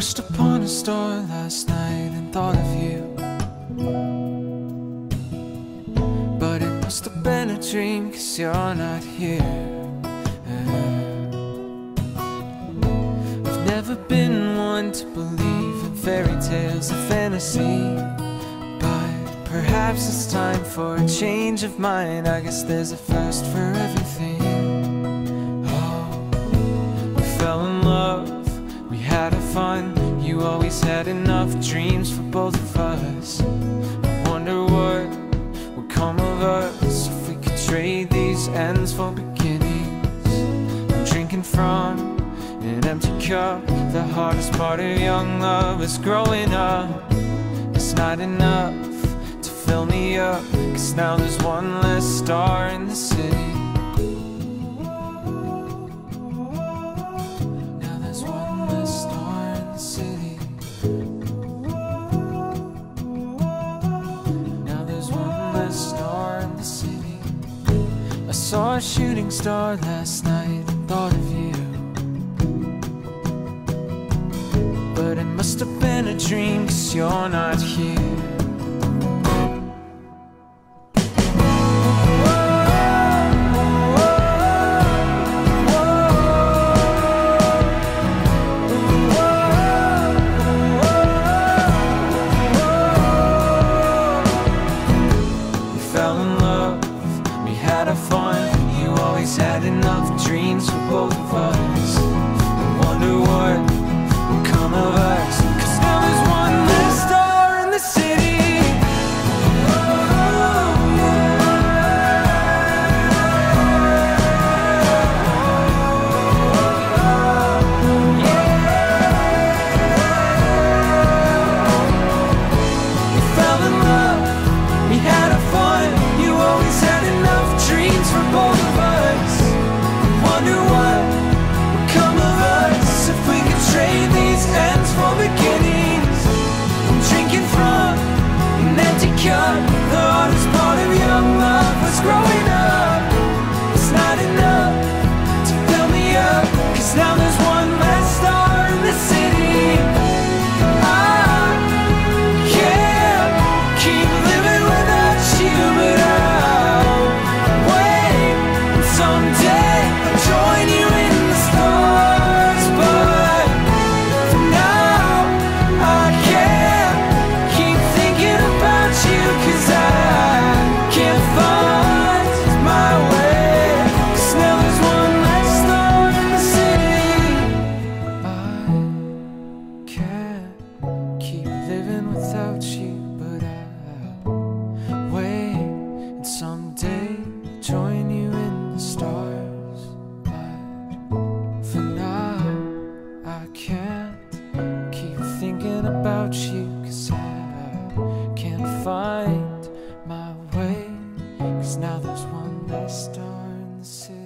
Pushed upon a star last night and thought of you. But it must have been a dream, cause you're not here. I've never been one to believe in fairy tales or fantasy. But perhaps it's time for a change of mind. I guess there's a first for everything. Oh, we fell in love, fun. You always had enough dreams for both of us. I wonder what would come of us if we could trade these ends for beginnings. I'm drinking from an empty cup. The hardest part of young love is growing up. It's not enough to fill me up, cause now there's one less star in the city. Shooting star last night thought of you. But it must have been a dream, cause you're not here. Find my way. Cause now there's one less star in the city.